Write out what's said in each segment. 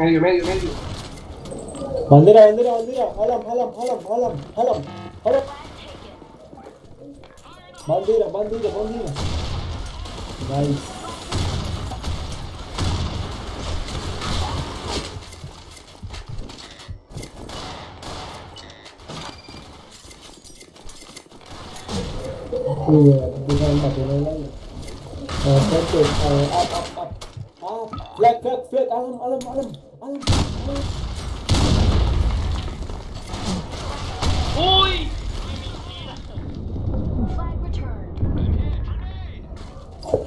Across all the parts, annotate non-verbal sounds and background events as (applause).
Medio, medio, medio. Bandera, bandera, bandera. Alam, alam, alam, alam, alam. Bandera, bandera, bandera. Nice. Flag, flag, flag, alam, alam, alam, alam, alam. Oi!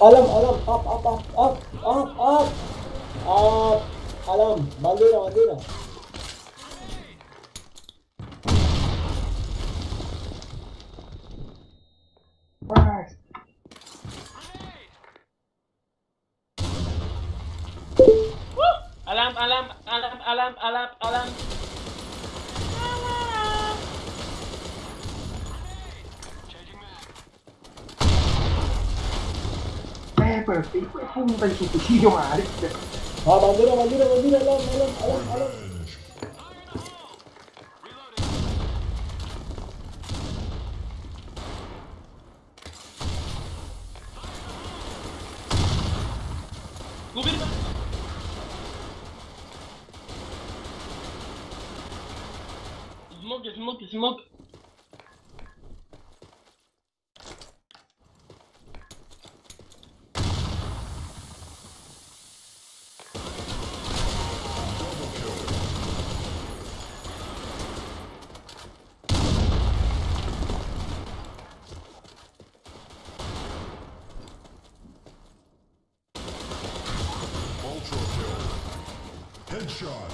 Alam, alam, up, up, up, up, up, up, up. Alam, balik lah, balik lah. alarm, alarm, alarm, alarm. แม่เปิดปิดเปิดให้มันเป็นสุดที่หมาดิ اه بلدنا بلدنا بلدنا لا لا لا لا smoke, there's smoke, there's smoke. Headshot.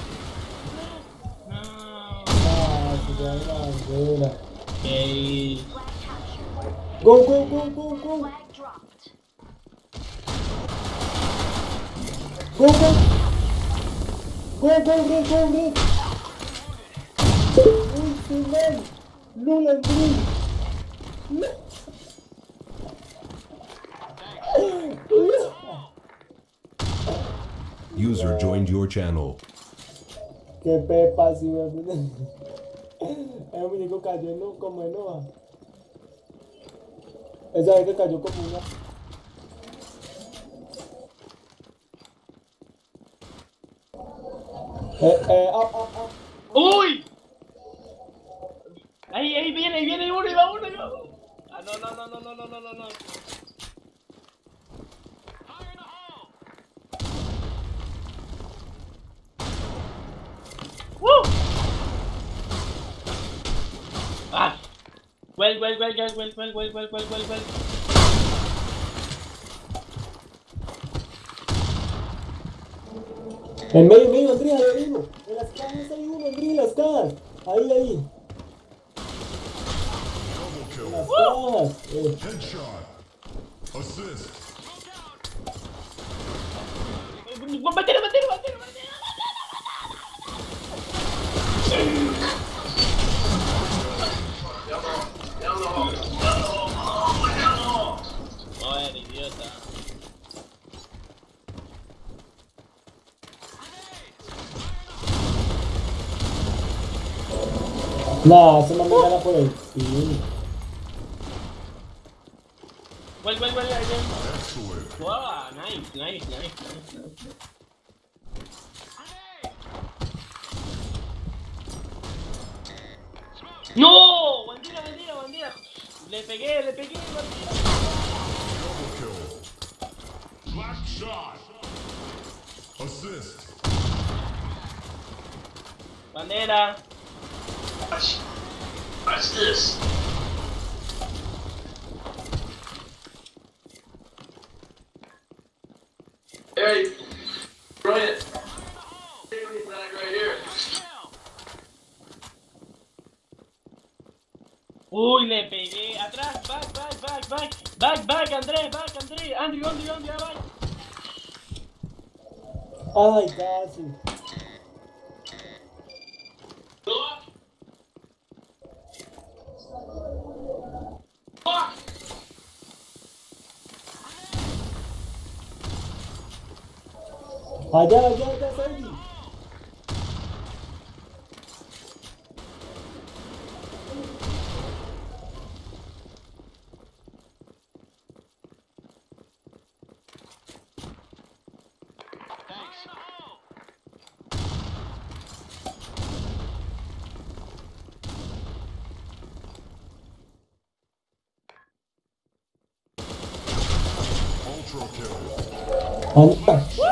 Okay. Go, go, go, go, go. Go, go. Go, go, go, go, go. Ultimate. Lula green. User joined your channel. Que pepa, si me El ah, muñeco cayó en, como en hoja. Esa vez que cayó como una. Eh, eh, ah ah, ah. ¡Uy! Ahí, ahí viene, ahí viene uno, y uno, y va uno. Ah, no, no, no, no, no, no, no, no. Well, well, well, well, well, well, well, well, well, well, well. En medio mío, Andrea, en medio. En las casas hay uno, Andrea, en las calles. Ahí, ahí. En las calles, Eh. Headshot. Assist. ¡Bombatero, No, se me ha por el fin. Well, Vuelve, vuelve, Wow, nice, nice, nice, nice. ¡No! ¡Bandera, bandera, bandera! ¡Le pegué, le pegué, bandera! ¡Bandera! Watch. this. Hey, brilliant. Uy, le pegué. Atrás, back, back, back, back. Back, back, Andre, back, Andre, Andrew, Andrew, Andrew, back. Ay, casi. I got, I got, I Ultra kill.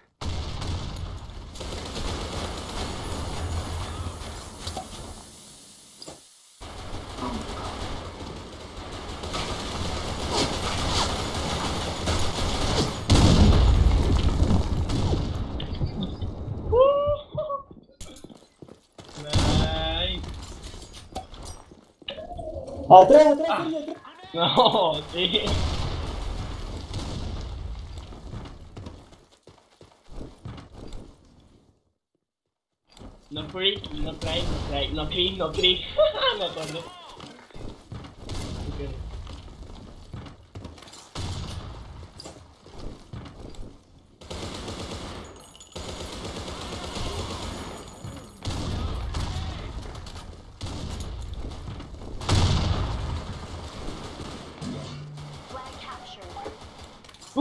atrás, oh, atrás, ah. atrás. No, sí. No freak, no try, no try, no creep, no creep. (laughs) no, no,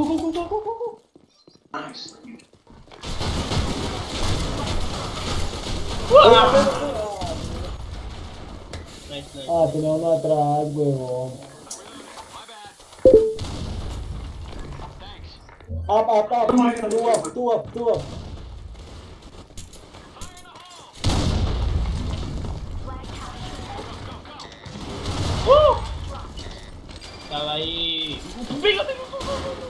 Go, go, go, go, go, go, go. Nice. Ah, nice, nice. ah tenía uno atrás, huevón. Up, up, up, two up, two up, two up. Woo! Tava aí. Pega, pega, pega, pega.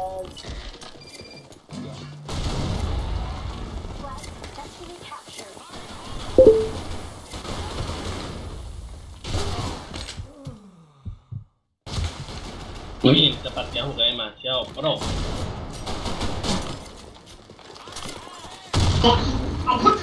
Niente, partiamo prima, ciao, pro. Oh,